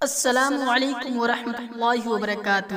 السلام علیکم ورحمۃ اللہ وبرکاتہ۔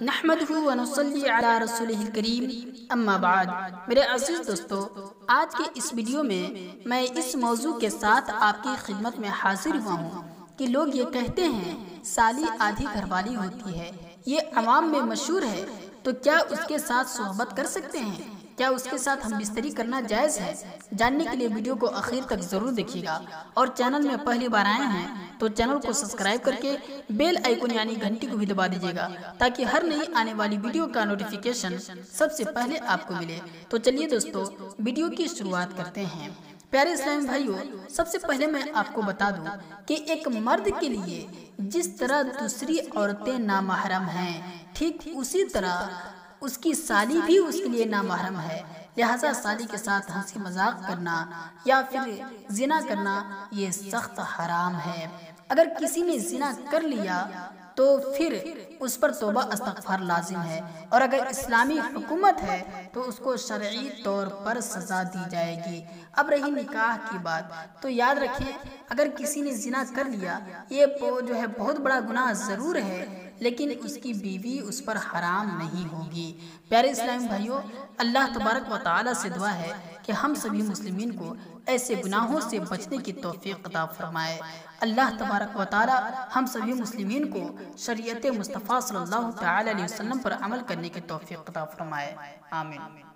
نحمدہ و نصلی علی رسولہ الکریم۔ اما بعد، میرے عزیز دوستو، آج کے اس ویڈیو میں میں اس موضوع کے ساتھ آپ کی خدمت میں حاضر ہوا ہوں کہ لوگ یہ کہتے ہیں، سالی آدھی گھر والی ہوتی ہے، یہ عوام میں مشہور ہے، تو کیا اس کے ساتھ صحبت کر سکتے ہیں؟ کیا اس کے ساتھ ہم بستری کرنا جائز ہے؟ جاننے کے لیے ویڈیو کو اخیر تک ضرور دیکھیے گا۔ اور چینل میں پہلی بار آئے ہیں تو چینل کو سبسکرائب کر کے بیل آئیکن یعنی گھنٹی کو بھی دبا دیجیے گا تاکہ ہر نئی آنے والی ویڈیو کا نوٹیفیکیشن سب سے پہلے آپ کو ملے۔ تو چلیے دوستو، ویڈیو کی شروعات کرتے ہیں۔ پیارے اسلام بھائیو، سب سے پہلے میں آپ کو بتا دوں کہ ایک مرد کے لیے جس طرح دوسری عورتیں نامحرم ہیں، ٹھیک اسی طرح اس کی سالی بھی اس کے لیے نامحرم ہے۔ لہذا سالی کے ساتھ ہنسی مذاق کرنا یا پھر زنا کرنا یہ سخت حرام ہے۔ اگر کسی نے زنا کر لیا تو پھر اس پر توبہ استغفار لازم ہے۔ اور اگر اسلامی حکومت ہے تو اس کو شرعی طور پر سزا دی جائے گی۔ اب رہی نکاح کی بات، تو یاد رکھیں، اگر کسی نے زنا کر لیا، یہ جو ہے بہت بڑا گناہ ضرور ہے۔ لیکن اس کی بیوی اس پر حرام نہیں ہوگی۔ پیارے اسلام بھائیوں اللہ تبارک و تعالی سے دعا ہے کہ ہم سبھی مسلمین کو ایسے گناہوں سے بچنے کی توفیق عطا فرمائے۔ اللہ تبارک و تعالی ہم سبھی مسلمین کو شریعت مصطفیٰ صلی اللہ تعالی علیہ وسلم پر عمل کرنے کی توفیق عطا فرمائے۔ آمین۔